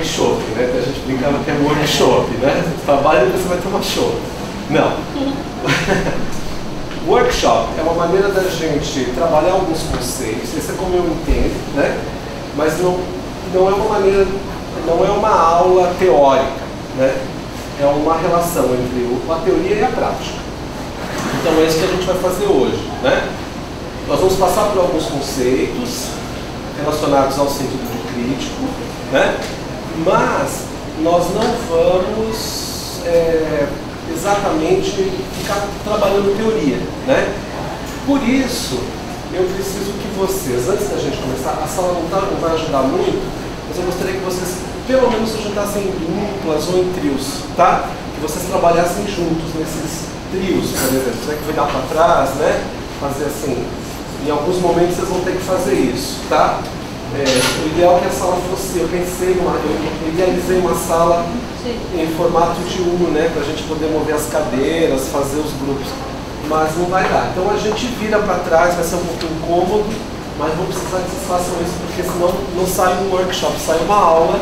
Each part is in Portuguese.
workshop, né? A gente brincava que é workshop, né? Trabalha e você vai tomar show. Não. workshop é uma maneira da gente trabalhar alguns conceitos, isso é como eu entendo, né? Mas não, não é uma maneira, não é uma aula teórica, né? É uma relação entre a teoria e a prática. Então é isso que a gente vai fazer hoje, né? Nós vamos passar por alguns conceitos relacionados ao sentido de crítico, né? Mas nós não vamos é, exatamente ficar trabalhando teoria, né? Por isso, eu preciso que vocês, antes da gente começar, a sala não, tá, não vai ajudar muito, mas eu gostaria que vocês pelo menos se juntassem em duplas ou em trios, tá? Que vocês trabalhassem juntos nesses trios, por exemplo. Você vai virar para trás, né? Fazer assim. Em alguns momentos vocês vão ter que fazer isso, tá? É, o ideal é que a sala fosse, eu pensei, numa, eu idealizei uma sala Sim. em formato de U, né, para a gente poder mover as cadeiras, fazer os grupos, mas não vai dar. Então a gente vira para trás, vai ser um pouco incômodo, mas vou precisar que vocês façam isso, porque senão não sai um workshop, sai uma aula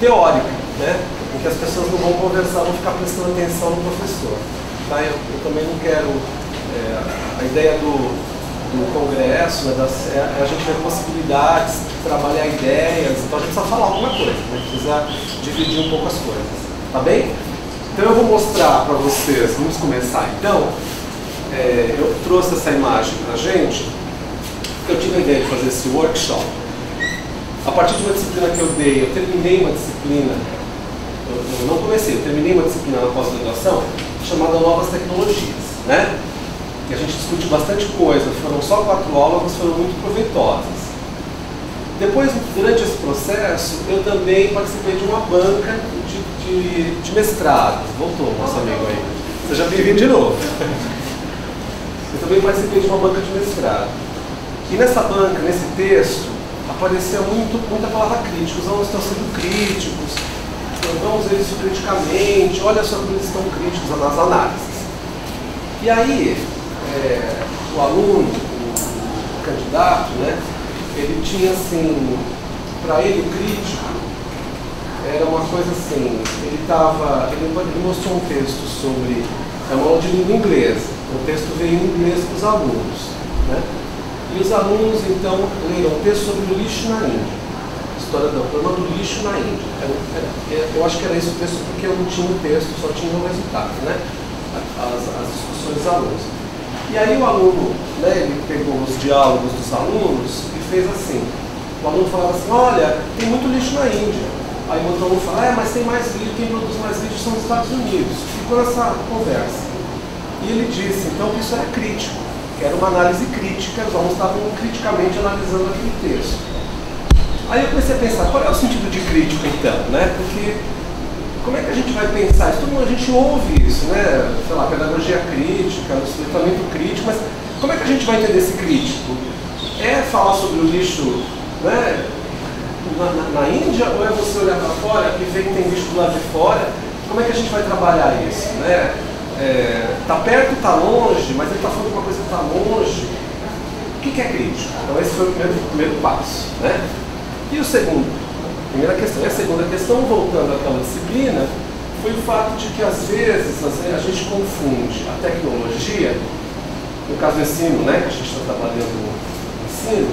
teórica, né, em que as pessoas não vão conversar, vão ficar prestando atenção no professor. Tá? Eu, eu também não quero, é, a ideia do, do congresso, é a gente ver possibilidades, trabalhar ideias, então a gente precisa falar alguma coisa, né, precisa dividir um pouco as coisas, tá bem? Então eu vou mostrar para vocês, vamos começar então, é, eu trouxe essa imagem para a gente, eu tive a ideia de fazer esse workshop, a partir de uma disciplina que eu dei, eu terminei uma disciplina, eu, eu não comecei, eu terminei uma disciplina na pós-graduação chamada Novas Tecnologias, né? Que a gente discute bastante coisa, foram só quatro aulas, mas foram muito proveitosas. Depois, durante esse processo, eu também participei de uma banca de, de, de mestrado. Voltou, nosso amigo aí. Seja bem-vindo de novo. Eu também participei de uma banca de mestrado. E nessa banca, nesse texto, aparecia muito, muita palavra crítica. Os alunos estão sendo críticos, vamos ver isso criticamente, olha só como eles estão críticos nas análises. E aí, é, o aluno, o, candidato, né, ele tinha assim, para ele o crítico, era uma coisa assim, ele estava, ele, ele, mostrou um texto sobre, é uma aula de língua inglesa, o texto veio em inglês para os alunos, né, e os alunos então leram um texto sobre o lixo na Índia, história do problema do lixo na Índia, era, era, eu acho que era esse o texto porque eu não tinha o texto, só tinha o resultado, né, as, as discussões dos alunos. E aí o aluno, né, ele pegou os diálogos dos alunos e fez assim. O aluno falava assim, olha, tem muito lixo na Índia. Aí o outro aluno fala, é, mas tem mais lixo, quem produz mais lixo são os Estados Unidos. Ficou nessa conversa. E ele disse, então, isso era crítico, que era uma análise crítica, os alunos estavam criticamente analisando aquele texto. Aí eu comecei a pensar, qual é o sentido de crítico então, né? Porque como é que a gente vai pensar isso? Todo mundo, a gente ouve isso, né? Sei lá, pedagogia crítica, tratamento crítico, mas como é que a gente vai entender esse crítico? É falar sobre o lixo né, na, na, na Índia ou é você olhar para fora e ver que tem lixo do lado de fora? Como é que a gente vai trabalhar isso? Né? É, tá perto, está longe, mas ele está falando uma coisa que está longe. O que, que é crítico? Então esse foi o primeiro, o primeiro passo. Né? E o segundo? Primeira questão. E a segunda questão, voltando àquela disciplina, foi o fato de que às vezes a gente confunde a tecnologia, no caso do ensino, né, que a gente está trabalhando no ensino,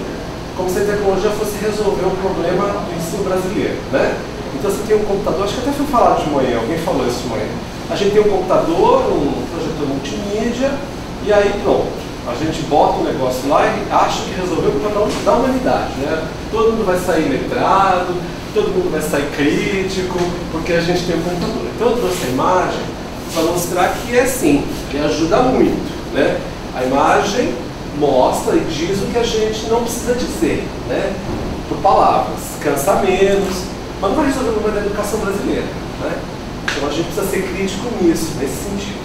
como se a tecnologia fosse resolver o problema do ensino brasileiro. Né? Então você tem um computador, acho que até foi falado de manhã, alguém falou isso de manhã. A gente tem um computador, um projetor multimídia, e aí pronto. A gente bota um negócio lá e acha que resolveu o problema da humanidade. Né? Todo mundo vai sair letrado, todo mundo vai sair crítico, porque a gente tem um computador. Então eu trouxe a imagem para mostrar que é assim, que ajuda muito. Né? A imagem mostra e diz o que a gente não precisa dizer, né? por palavras. Cansa menos, mas não vai resolver o problema da educação brasileira. Né? Então a gente precisa ser crítico nisso, nesse sentido.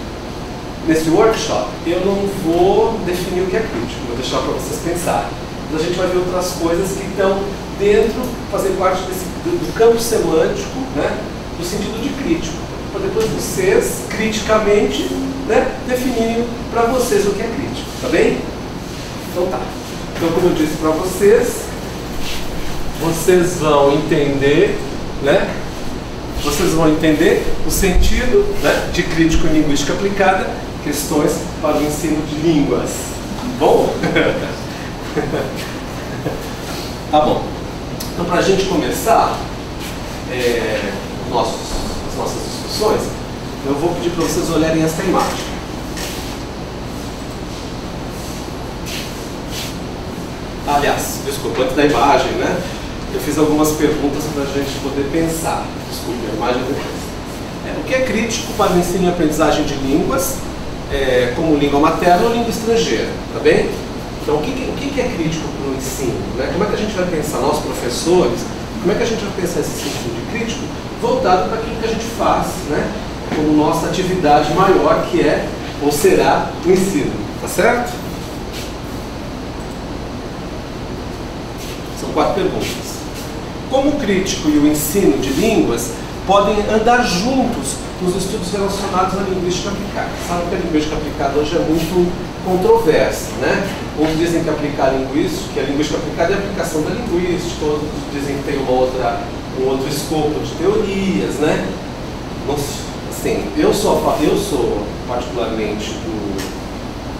Nesse workshop, eu não vou definir o que é crítico, vou deixar para vocês pensarem. Mas a gente vai ver outras coisas que estão dentro, fazer parte desse, do, campo semântico, né, do sentido de crítico. Para depois vocês, criticamente, né, definirem para vocês o que é crítico. Tá bem? Então tá. Então, como eu disse para vocês, vocês vão entender né, vocês vão entender o sentido né, de crítico em linguística aplicada, questões para o ensino de línguas. Bom? tá bom. Então, para a gente começar é, nossos, as nossas discussões, eu vou pedir para vocês olharem esta imagem. Aliás, desculpa, antes da imagem, né? Eu fiz algumas perguntas para a gente poder pensar. Desculpe, a imagem depois. É, o que é crítico para o ensino e aprendizagem de línguas, é, como língua materna ou língua estrangeira, tá bem? Então, o que, o que é crítico para o ensino? Né? Como é que a gente vai pensar, nós professores, como é que a gente vai pensar esse sentido de crítico voltado para aquilo que a gente faz, né? como nossa atividade maior, que é ou será o ensino, tá certo? São quatro perguntas. Como o crítico e o ensino de línguas podem andar juntos nos estudos relacionados à linguística aplicada? Sabe que a linguística aplicada hoje é muito controversa, né? Uns dizem que aplicar linguística, que a linguística aplicada é a aplicação da linguística, outros dizem que tem uma outra, um outro escopo de teorias, né? Assim, eu sou, eu sou particularmente do,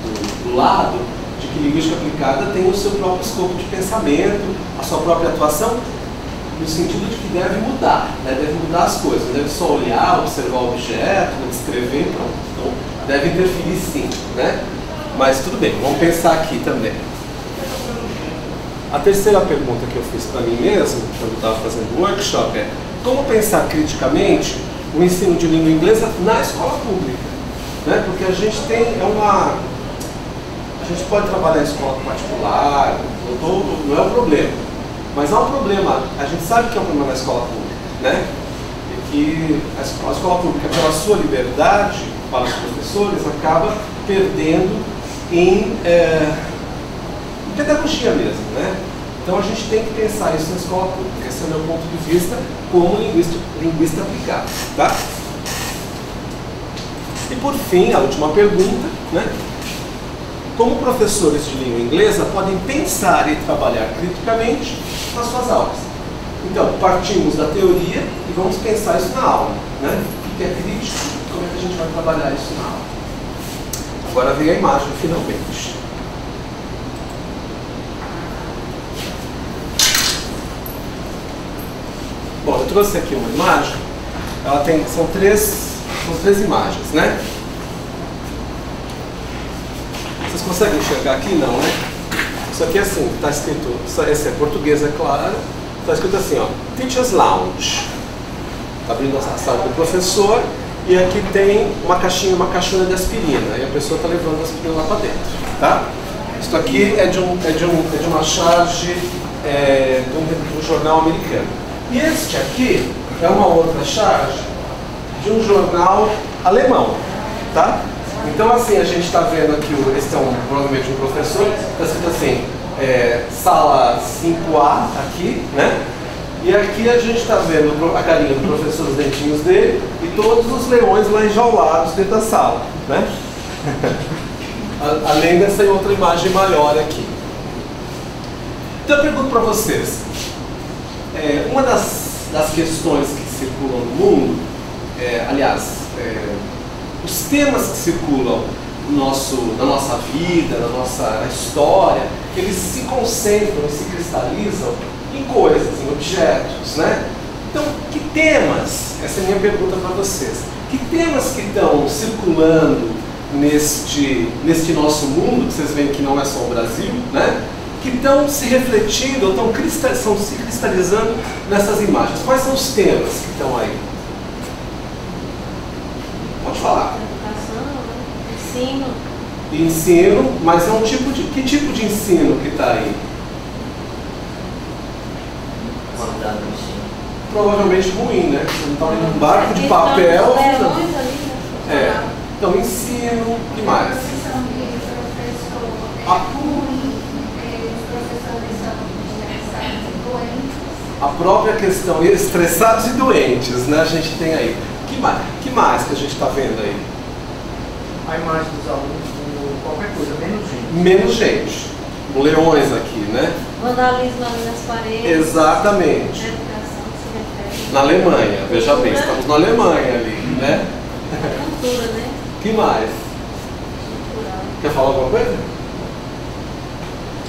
do, do lado de que linguística aplicada tem o seu próprio escopo de pensamento, a sua própria atuação, no sentido de que deve mudar, né? deve mudar as coisas, deve só olhar, observar o objeto, descrever, pronto. Então, deve interferir sim, né? Mas tudo bem, vamos pensar aqui também. A terceira pergunta que eu fiz para mim mesmo, quando estava fazendo o workshop, é como pensar criticamente o ensino de língua inglesa na escola pública? Né? Porque a gente tem é uma. A gente pode trabalhar em escola particular, não, tô, não é um problema. Mas há um problema, a gente sabe que é um problema na escola pública, né? E que a escola, a escola pública, pela sua liberdade para os professores, acaba perdendo em, é, em pedagogia mesmo, né? Então a gente tem que pensar isso na escola pública, esse é o meu ponto de vista como linguista, linguista aplicado, tá? E por fim, a última pergunta, né? Como professores de língua inglesa podem pensar e trabalhar criticamente nas suas aulas. Então, partimos da teoria e vamos pensar isso na aula. Né? O que é crítico e como é que a gente vai trabalhar isso na aula. Agora vem a imagem, finalmente. Bom, eu trouxe aqui uma imagem. Ela tem, são três, são três imagens, né? Vocês conseguem enxergar aqui? Não, né? Isso aqui é assim, está escrito, esse é português, é claro, está escrito assim, ó, Teacher's Lounge. Está abrindo a sala do professor e aqui tem uma caixinha, uma caixona de aspirina. E a pessoa está levando a aspirina lá para dentro, tá? Isso aqui é de, um, é de, um, é de uma charge é, de, um, de um jornal americano. E este aqui é uma outra charge de um jornal alemão, tá? Então, assim, a gente está vendo aqui, esse é um, provavelmente um professor, está escrito assim, é, sala 5A aqui, né? E aqui a gente está vendo a carinha do professor, os dentinhos dele e todos os leões lá enjaulados dentro da sala, né? Além dessa outra imagem maior aqui. Então eu pergunto para vocês, é, uma das, das questões que circulam no mundo, é, aliás, é, os temas que circulam no nosso, na nossa vida, na nossa história, eles se concentram e se cristalizam em coisas, em objetos, né? Então, que temas, essa é a minha pergunta para vocês, que temas que estão circulando neste, neste nosso mundo, que vocês veem que não é só o Brasil, né? que estão se refletindo, ou estão se cristalizando nessas imagens. Quais são os temas que estão aí? Pode falar. Educação, ensino. Ensino, mas é um tipo de. Que tipo de ensino que está aí? Qualidade do ensino. Provavelmente ruim, né? Você não está num barco de Questão papel. ali, né? É. Então, ensino, o que mais? De Ah. é ruim, porque os professores são estressados e doentes. A própria questão, estressados e doentes, né? A gente tem aí. Que mais, que mais que a gente está vendo aí? A imagem dos alunos com qualquer coisa, menos gente. Menos gente. Leões aqui, né? Vandalismo ali nas paredes. Exatamente. Educação se refere. Na Alemanha, veja bem, estamos na Alemanha ali, né? Cultura, né? que mais? Cultural. Quer falar alguma coisa?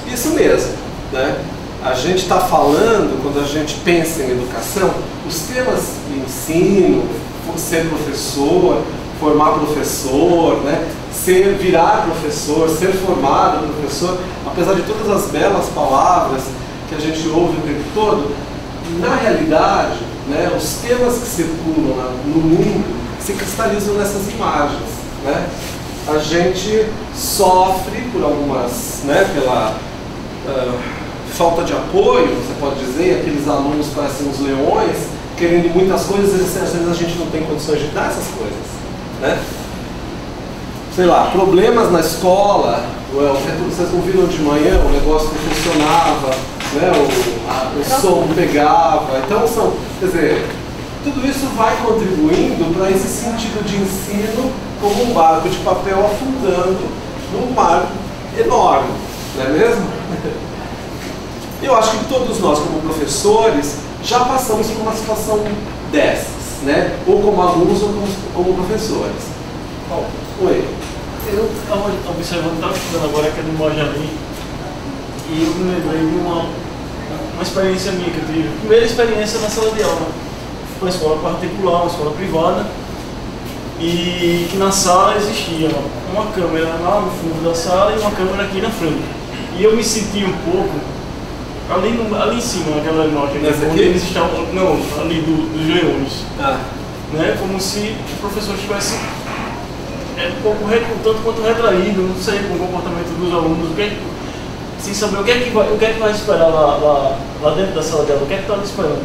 Isso mesmo, né? A gente está falando, quando a gente pensa em educação, os temas de ensino, ser professor, formar professor, né? ser virar professor, ser formado professor, apesar de todas as belas palavras que a gente ouve o tempo todo, na realidade, né, os temas que circulam no mundo se cristalizam nessas imagens. Né? A gente sofre por algumas, né, pela ah, falta de apoio, você pode dizer, aqueles alunos parecem uns leões, querendo muitas coisas, às vezes a gente não tem condições de dar essas coisas. Né? sei lá, problemas na escola, vocês não viram de manhã, o negócio não funcionava, né? o, a- o som pegava. Então são, quer dizer, tudo isso vai contribuindo para esse sentido de ensino como um barco de papel afundando num mar enorme, não é mesmo? Eu acho que todos nós, como professores, já passamos por uma situação dessas, né? Ou como alunos ou como, professores. Oi. eu estava observando, estava estudando agora aqui no Mojami e eu me lembrei de uma, uma experiência minha que eu tive. Primeira experiência na sala de aula. Uma escola particular, uma escola privada e que na sala existia uma câmera lá no fundo da sala e uma câmera aqui na frente. E eu me senti um pouco ali, no, ali em cima, naquela imagem, Nessa onde aqui? eles estavam, não, ali do, dos leões Ah, né? Como se o professor estivesse é, um pouco tanto quanto retraído, não sei, com o comportamento dos alunos, o que é sem saber o que é que vai, o que é que vai esperar lá, lá, lá dentro da sala de aula, o que é que estava esperando.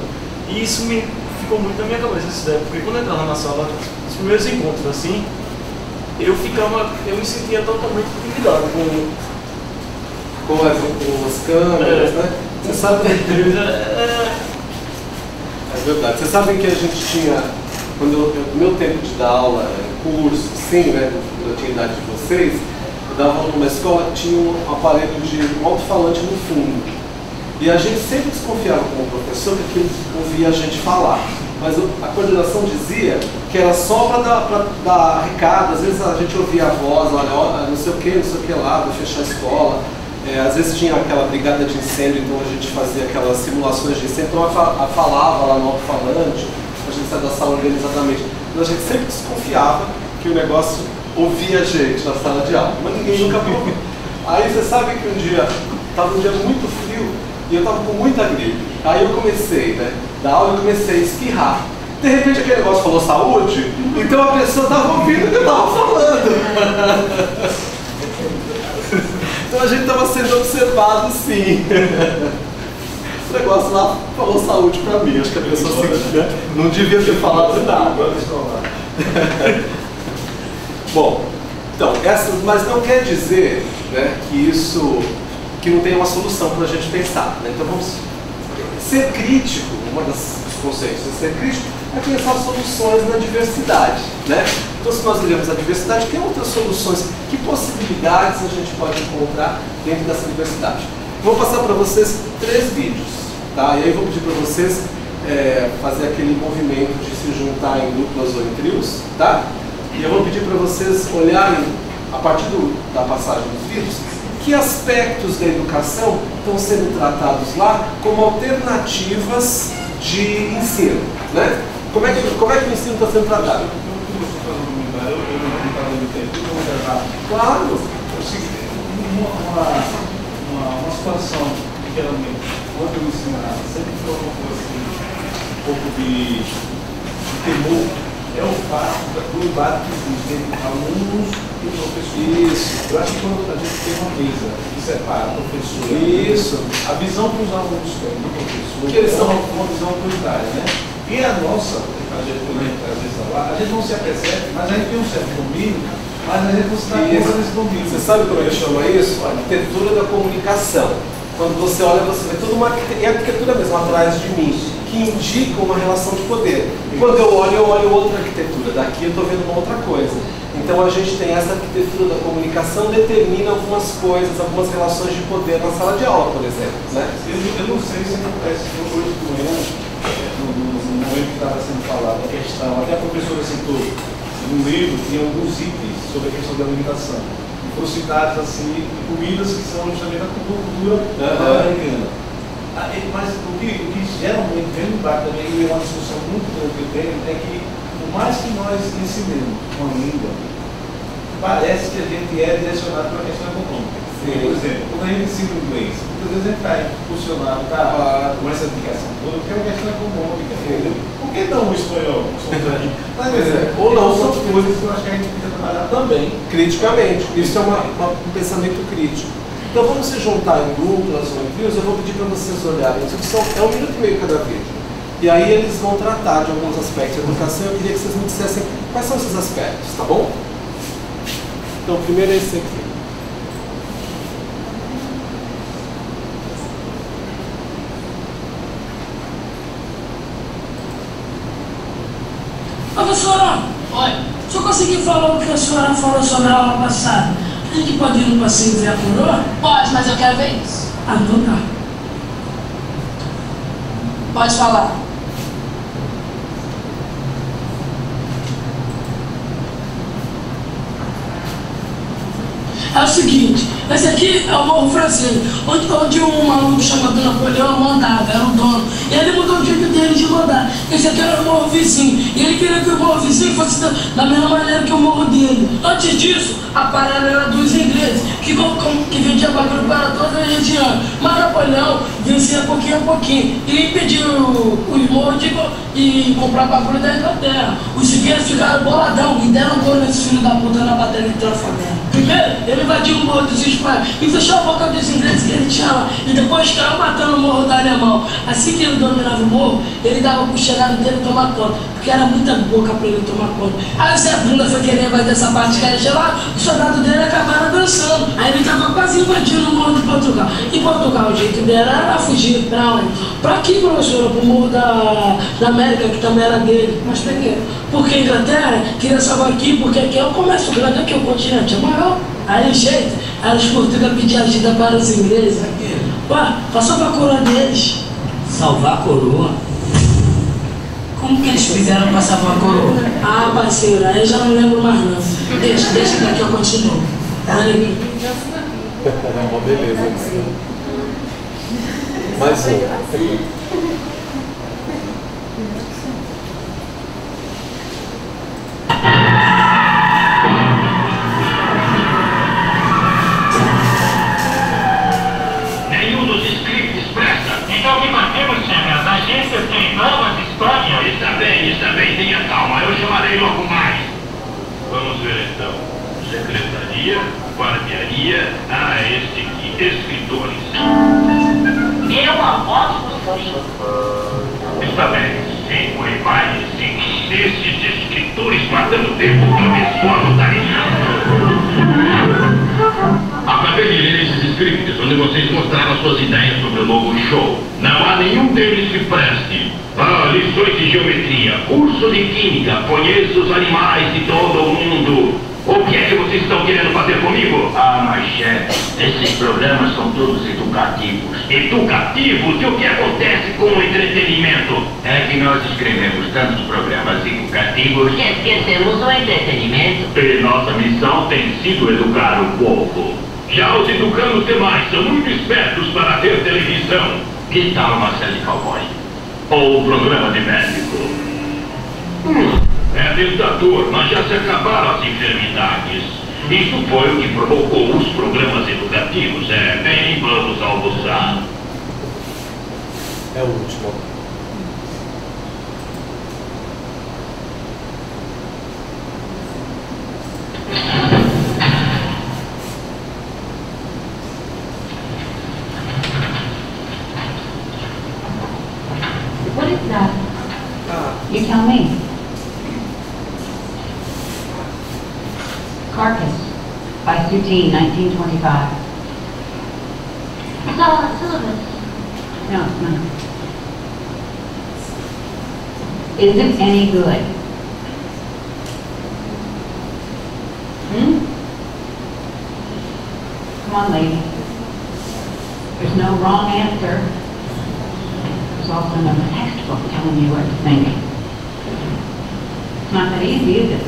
E isso me ficou muito na minha cabeça essa ideia, porque quando eu entrava na sala, os primeiros encontros assim, eu ficava, eu me sentia totalmente intimidado com com as, com as câmeras, É. né? Você sabe, eles. É, é, é verdade. Vocês sabem que a gente tinha, quando eu, meu tempo de dar aula, em curso, sim, né? Eu tinha idade de vocês, eu dava aula numa escola que tinha um aparelho de um alto-falante no fundo. E a gente sempre desconfiava como professor que aquilo ouvia a gente falar. Mas a coordenação dizia que era só para dar, dar recado, às vezes a gente ouvia a voz, olha, não sei o que, não sei o que lá, vai fechar a escola. É, às vezes tinha aquela brigada de incêndio, então a gente fazia aquelas simulações de incêndio, então a, a falava lá no alto-falante, a gente saía da sala organizadamente. Mas a gente sempre desconfiava que o negócio ouvia a gente na sala de aula, mas ninguém nunca provou. Aí você sabe que um dia, estava um dia muito frio e eu estava com muita gripe. Aí eu comecei, né, da aula eu comecei a espirrar. De repente aquele negócio falou saúde, então a pessoa estava ouvindo o que eu estava falando. A gente estava sendo observado sim. O negócio lá falou saúde pra mim, acho que a pessoa assim, né, não devia ter falado nada. Bom, então, essas, mas não quer dizer né, que isso que não tem uma solução para a gente pensar. né? Então vamos ser crítico, uma das dos conceitos de ser crítico é pensar soluções na diversidade. Né? Então se nós olhamos a diversidade, que outras soluções, que possibilidades a gente pode encontrar dentro dessa diversidade? Vou passar para vocês três vídeos, tá? E aí vou pedir para vocês é, fazer aquele movimento de se juntar em duplas ou em trios, tá? E eu vou pedir para vocês olharem, a partir do- da passagem dos vídeos, que aspectos da educação estão sendo tratados lá como alternativas de ensino, né? Como é que, como é que o ensino está sendo tratado? Claro! Uma, uma, uma, uma situação que geralmente, quando eu ensinava, sempre provocou assim, um pouco de, de temor, é o fato da- do embate que existe entre alunos e professores. Isso. Eu acho que quando a gente tem uma mesa que separa professor Isso. a visão que os alunos têm do professor Que eles é são- uma, uma visão autoritária, né? E a nossa trajetória, às vezes, lá, a gente não se apercebe, mas a gente tem um certo domínio, mas a gente não se dá Isso. conta desse domínio. Você sabe como ele chama isso? A arquitetura da comunicação. Quando você olha, você vê toda uma arquite- a arquitetura mesmo atrás de mim, que indica uma relação de poder. E quando eu olho, eu olho outra arquitetura. Daqui eu estou vendo uma outra coisa. Então a gente tem essa arquitetura da comunicação determina algumas coisas, algumas relações de poder na sala de aula, por exemplo. Né? Eu, eu não sei se acontece hoje de manhã, é, no, no, no momento fala da questão, até a professora citou no livro, tem alguns itens sobre a questão da alimentação. E foram citados assim, comidas que são justamente da cultura americana. Ah, Mas o que, o que geralmente vem no debate também, e é uma discussão muito grande que eu tenho, é que por mais que nós ensinemos uma língua, parece que a gente é direcionado para a questão econômica. Por exemplo, quando a gente ensina o inglês, muitas vezes a gente está impulsionado tá, Claro. com essa indicação toda, porque é uma questão econômica. entendeu? Por que não o espanhol? Mas, Pois é. ou não, são coisas que eu acho que a gente precisa trabalhar também. criticamente. Isso é uma- uma- um pensamento crítico. Então vamos se juntar em duplas ou em trios, eu vou pedir para vocês olharem. Isso são, é um minuto e meio cada vídeo. E aí eles vão tratar de alguns aspectos da educação. Eu queria que vocês me dissessem quais são esses aspectos, tá bom? Então, primeiro é esse aqui. Professora, olha, se eu conseguir falar o que a senhora falou sobre a aula passada, a gente pode ir no passeio ver a coroa? Pode, mas eu quero ver isso. Ah, então tá. Pode falar. É o seguinte, esse aqui é o Morro Francês, onde, onde um maluco chamado Napoleão mandava, era o dono. E ele mudou o jeito dele de mandar. Esse aqui era o morro vizinho. E ele queria que o morro vizinho fosse da, da mesma maneira que o morro dele. Antes disso, a parada era dos ingleses, que, que vendia bagulho para toda a região. Mas Napoleão vencia pouquinho a pouquinho. E impediu os morros de comprar bagulho da Inglaterra. Os ingleses ficaram boladão e deram gol nesse filho da puta na batalha de Trafalgar. Primeiro, ele invadiu o morro dos espanhóis e fechou a boca dos ingleses que ele tinha lá. E depois caiu matando o morro do alemão. Assim que ele dominava o morro, ele dava pro chegado dele tomar conta. Porque era muita boca pra ele tomar conta. Aí o Zé Bunda foi querer invadir essa parte que era gelada, os soldados dele acabaram dançando. Aí ele tava quase invadindo o morro de Portugal. E Portugal, o jeito dele era fugir pra onde? Pra aqui, professora, pro morro da, da América, que também era dele. Mas por quê? Porque a Inglaterra queria salvar aqui, porque aqui é o comércio grande, aqui é o continente é maior. Aí o jeito, era os portugueses pedir ajuda para os ingleses. Pá, passou pra coroa deles. Salvar a coroa? Como que eles fizeram pra salvar a coroa? Ah, parceiro, aí eu já não lembro mais não. Deixa, deixa que daqui eu continuo. Olha aqui. É uma beleza. Mais um. Histórias. Está bem, está bem, tenha calma. Eu chamarei logo mais. Vamos ver então. Secretaria, guardiaria, ah, este aqui, escritores. Eu aposto no fim. Está bem, cinco e mais cinco. Esses escritores matando tempo sua notaria. Acabei de ler esses scripts onde vocês mostraram suas ideias sobre o novo show. Não há nenhum deles que preste. Ah, lições de geometria, curso de química, conheço os animais de todo o mundo. O que é que vocês estão querendo fazer comigo? Ah, mas chefe, esses programas são todos educativos. Educativos? E o que acontece com o entretenimento? É que nós escrevemos tantos programas educativos Que esquecemos o entretenimento. e nossa missão tem sido educar o povo. Já os educandos demais são muito espertos para ter televisão. Que tal uma série cowboy? Ou um programa de médico? Hum, é tentador, mas já se acabaram as enfermidades. Isso foi o que provocou os programas educativos. É, bem, vamos almoçar. É o último. What You tell me. Carcass by Soutine, 1925. Só syllabus. No, it's not. Is it any good? Hmm? Come on, lady. There's no wrong answer. There's also no textbook telling you what to think. Not that easy, is it?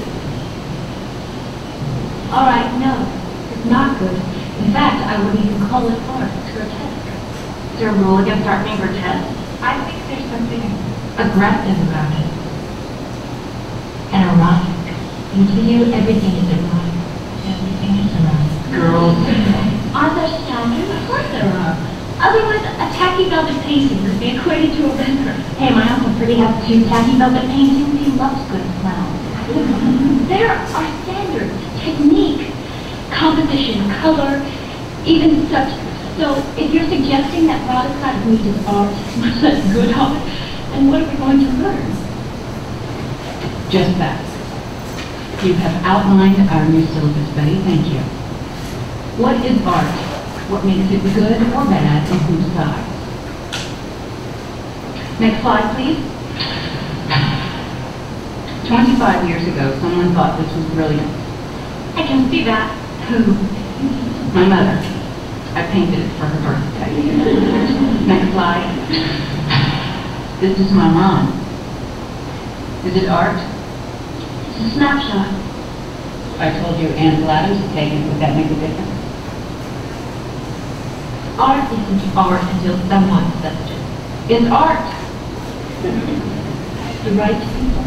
All right, no, it's not good. In fact, I wouldn't even call it art. It's grotesque. Is there a rule against art being grotesque? I think there's something aggressive about it. And erotic. And to you, everything is erotic. Everything is erotic. Girls. Aren't there standards? Of course there are. Otherwise, a tacky velvet painting would be equated to a render. Hey, my Uncle Freddie has two tacky velvet paintings. He loves good clowns. there are standards, technique, composition, color, even substance. So if you're suggesting that of meat is art, much less good art, then what are we going to learn? Just that. You have outlined our new syllabus, Betty. Thank you. What is art? What makes it good or bad and who decides? Next slide, please. 25 years ago, someone thought this was brilliant. I can see that. Who? My mother. I painted it for her birthday. Next slide. This is my mom. Is it art? It's a snapshot. I told you Ansel Adams had taken it. Would that make a difference? Art isn't art until someone says it. It's art. The right people